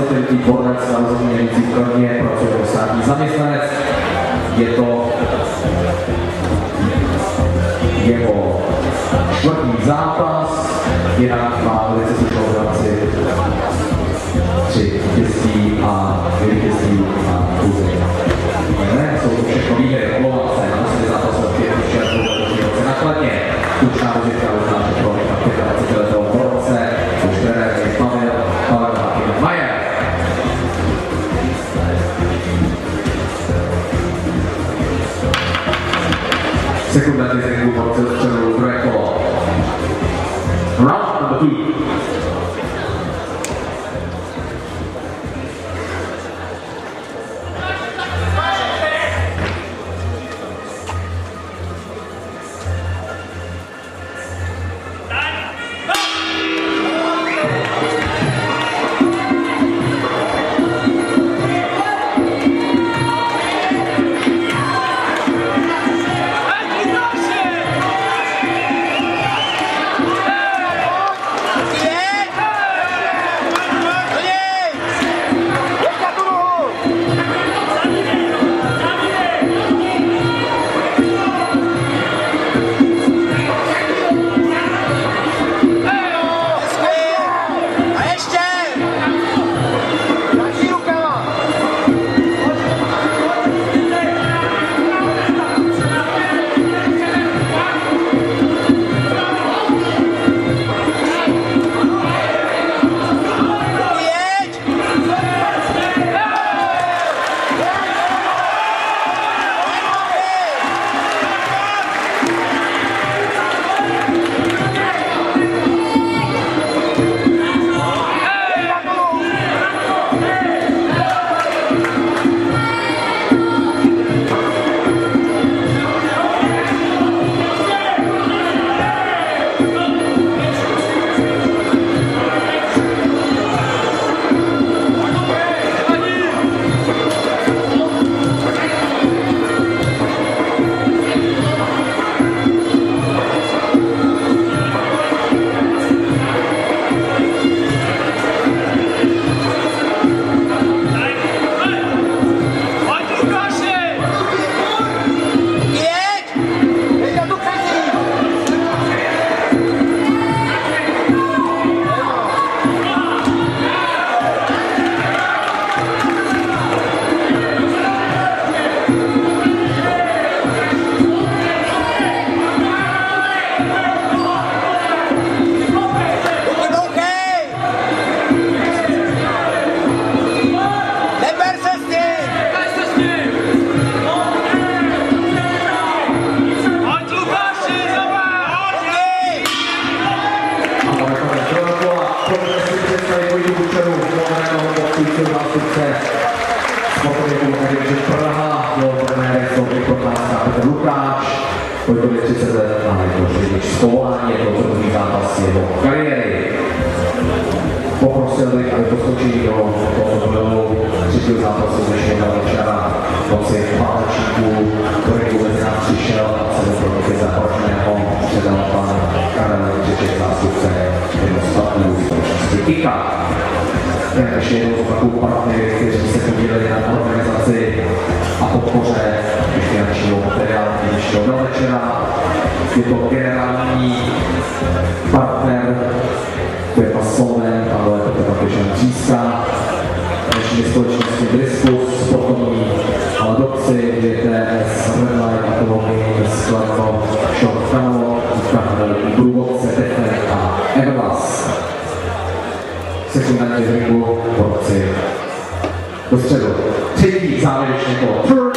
23. borec založený Jiří v Brně, pracuje to státní zaměstnanec. Je to jeho čtvrtý zápas, Irák má velice quando tu Vojtovi 30 let a je to řidič z povolání, je to první zápas jeho kariéry. Poprosil bych, aby poskočili do toho duelu třetího zápasu dnešního večera válečníků, který vůbec nás přišel a cenu pro roky započného předal pan Karel Řeček, zástupce společnosti KIKA. Ještě jednou zopakuju partnery, kteří se podíleli na organizaci a podpoře dnešního večera. Je to generální partner firma Solven, ale to také Žantříska, dnešní společnosti Briskus, sportovní adopci, DTS, Redline, Atomy, Skladno, Shop Kanalo, Kanal, Průvodce, Defend a Everlast. Sekundární ringu, borci do středu. Třetí závěrečné kolo.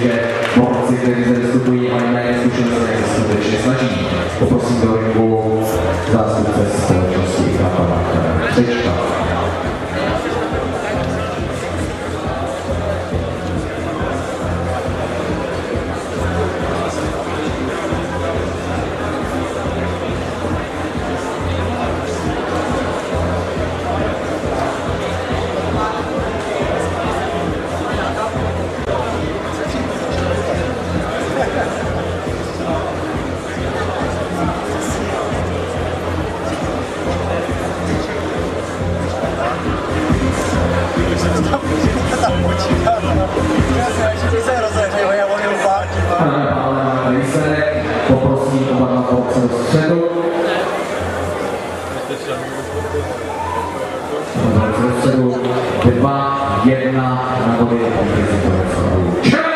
Že borci, kteří zde vystupují, mají méně zkušenosti, jak se skutečně snaží. Poprosím do ringu zástupce společnosti Kapala Křečka. Borce do středu. Dva, jedna, na body. Čau!